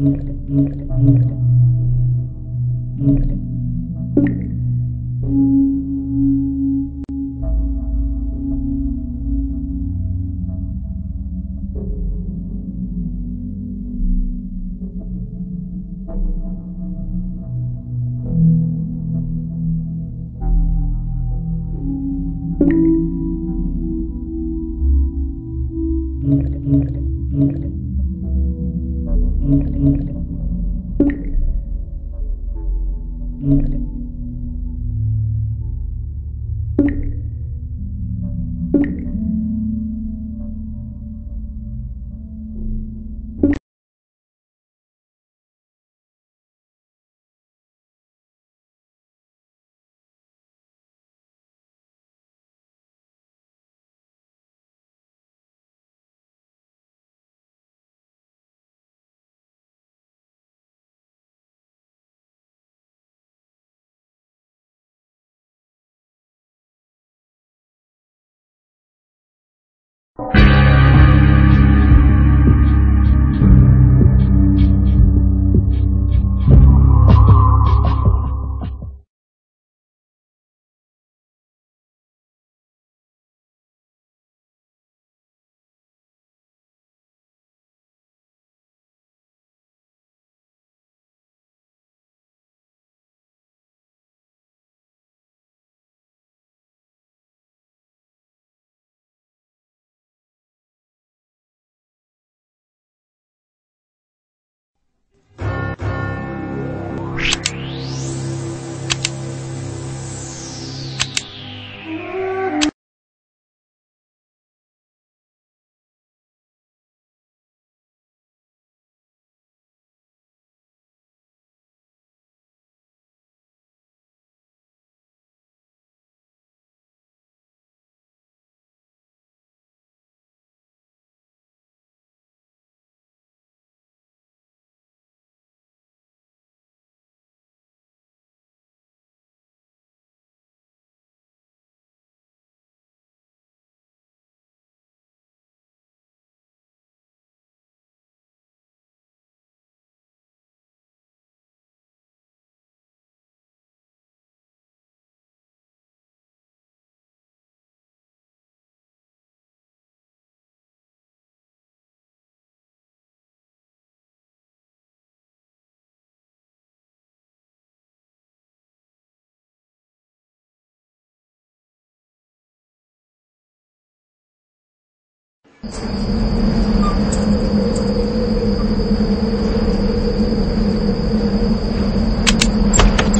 Thank you.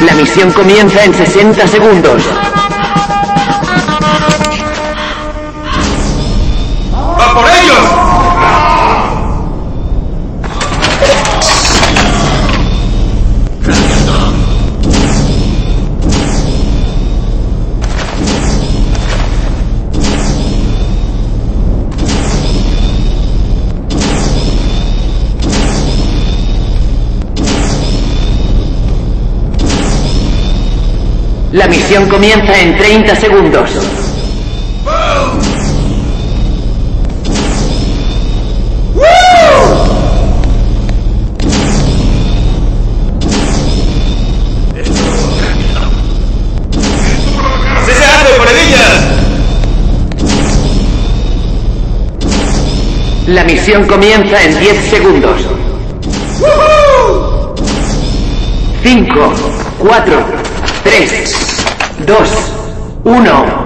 La misión comienza en 60 segundos. Misión comienza en 30 segundos. La misión comienza en 10 segundos. 5, 4, 3, 2, 1.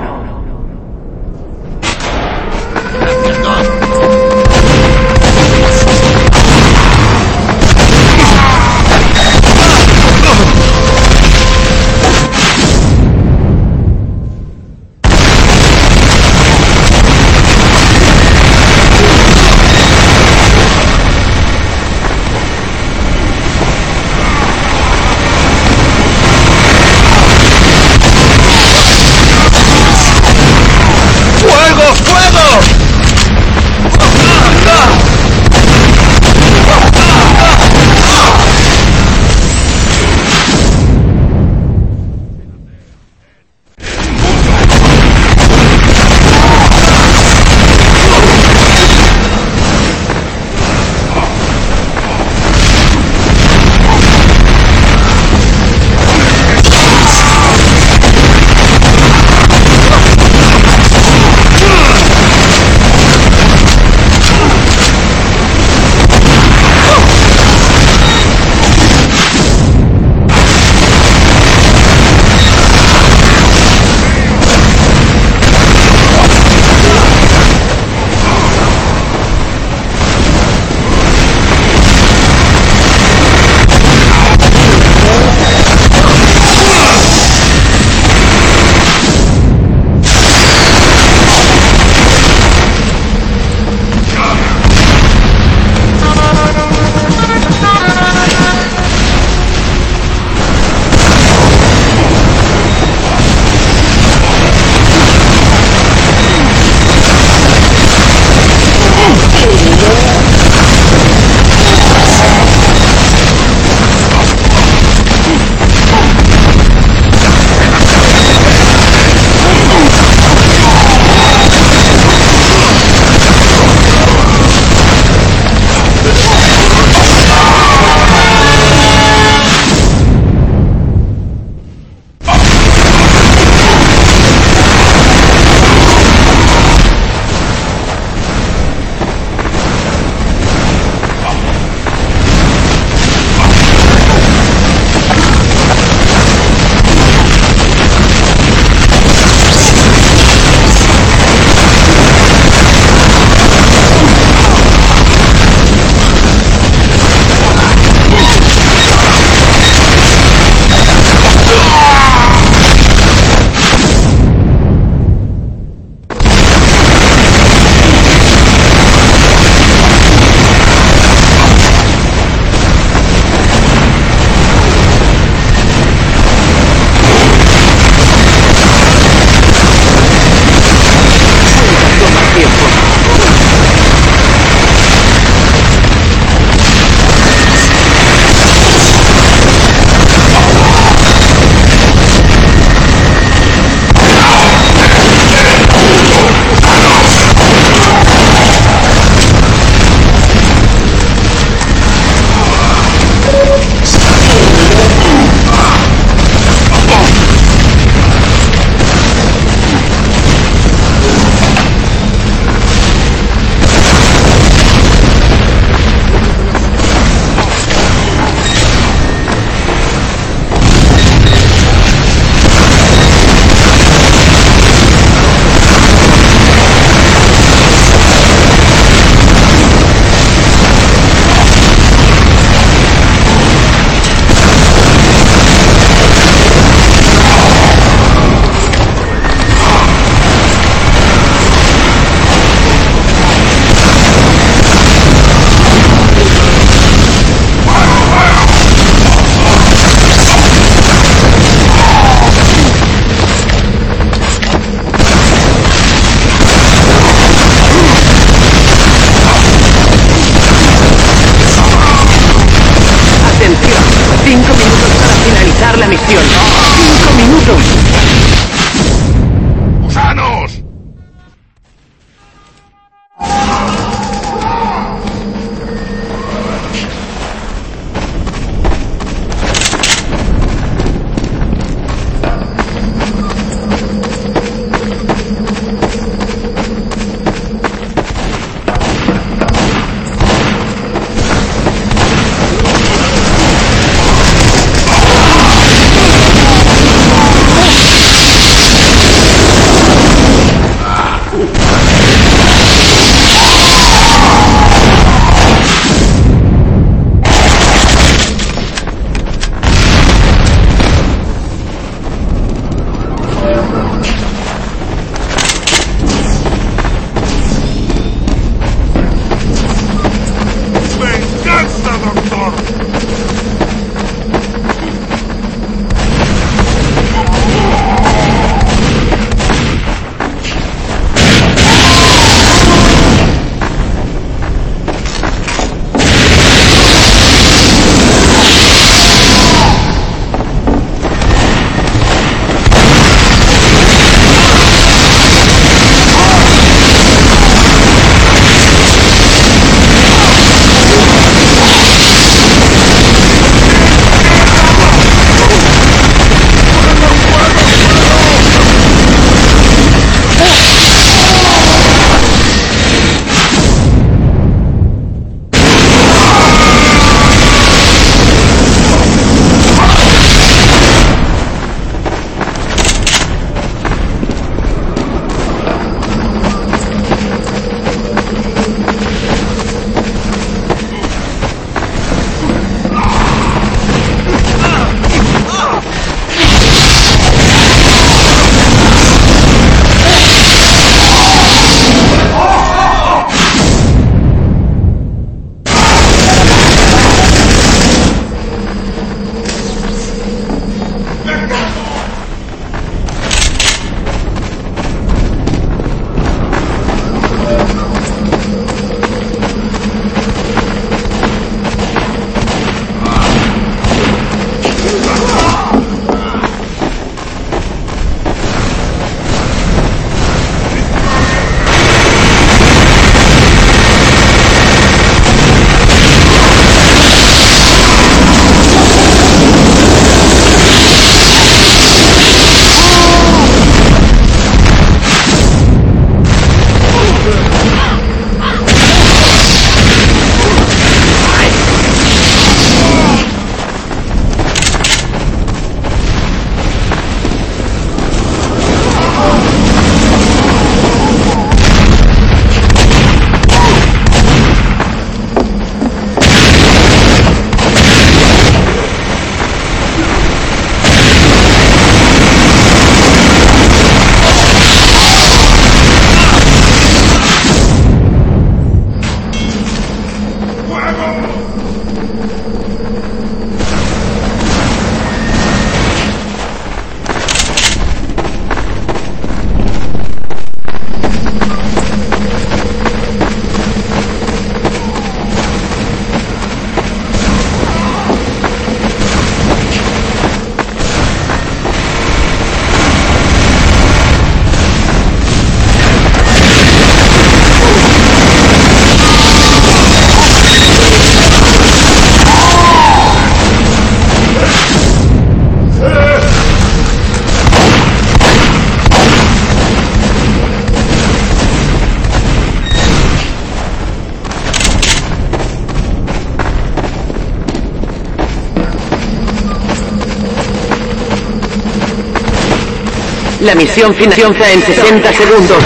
La misión finaliza en 60 segundos.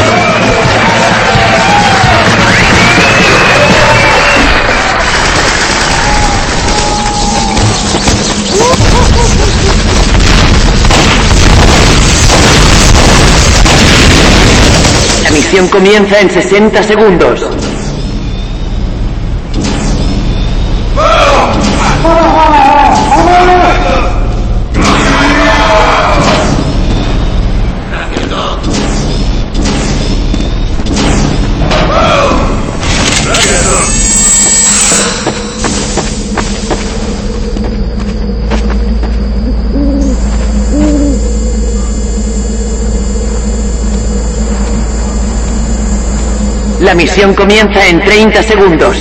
La misión comienza en 60 segundos. La misión comienza en 30 segundos.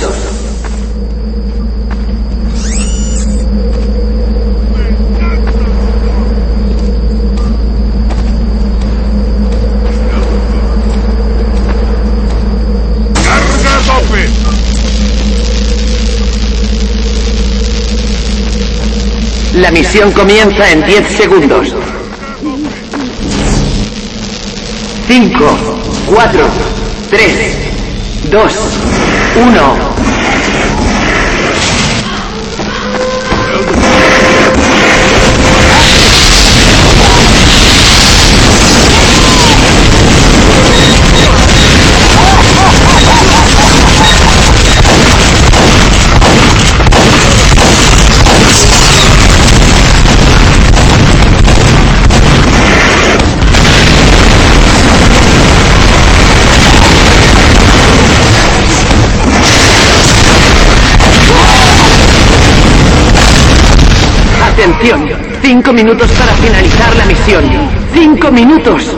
La misión comienza en 10 segundos. 5, 4, 3, 2, 1. 5 minutos para finalizar la misión. 5 minutos.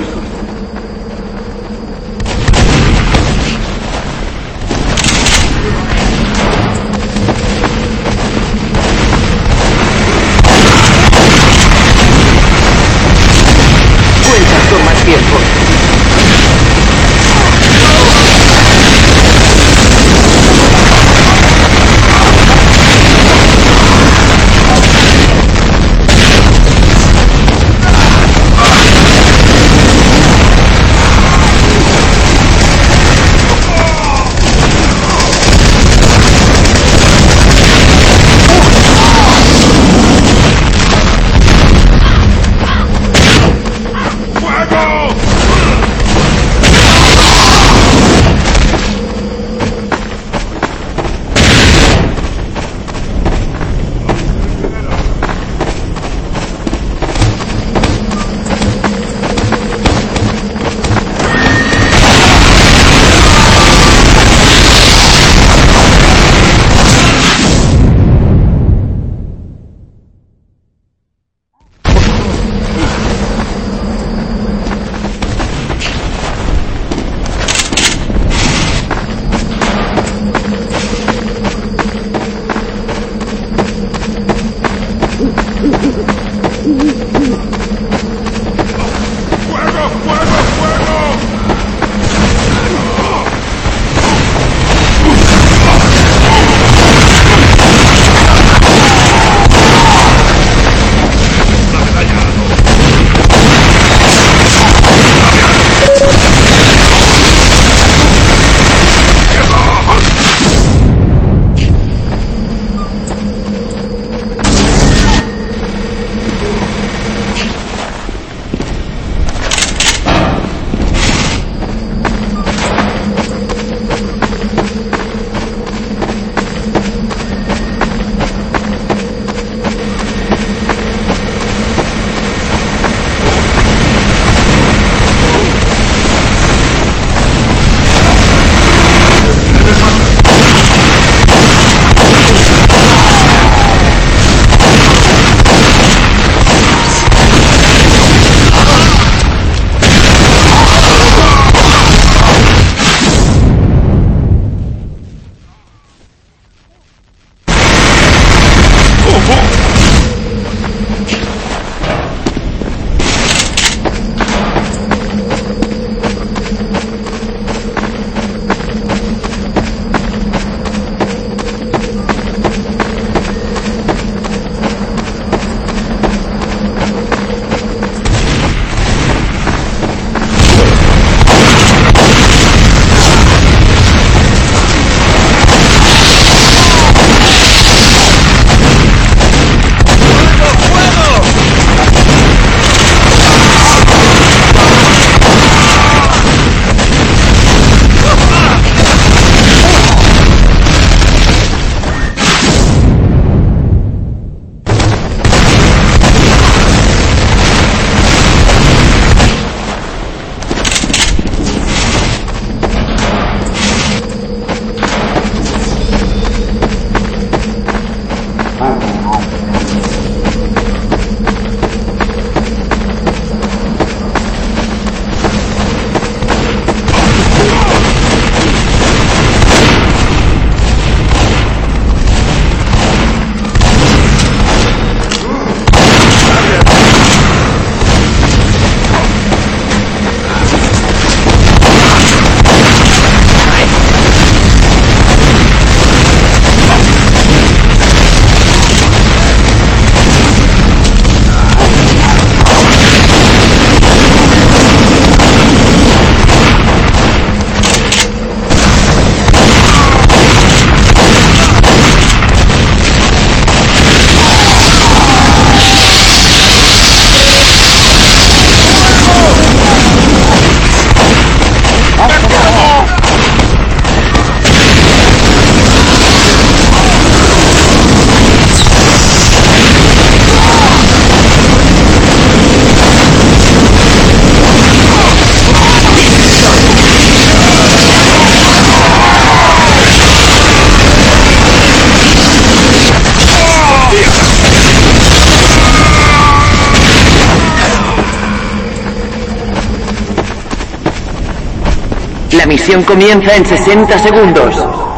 La misión comienza en 60 segundos.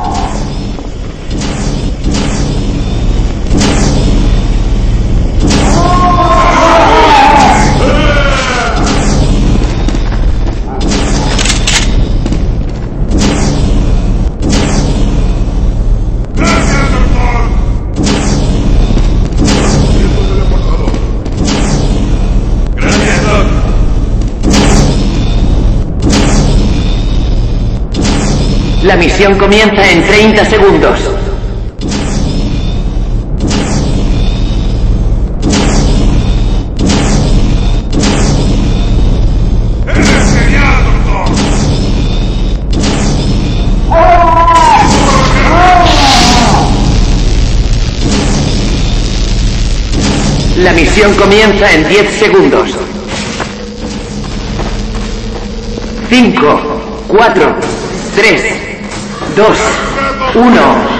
La misión comienza en 30 segundos. La misión comienza en 10 segundos. 5, 4, 3, 2, 1.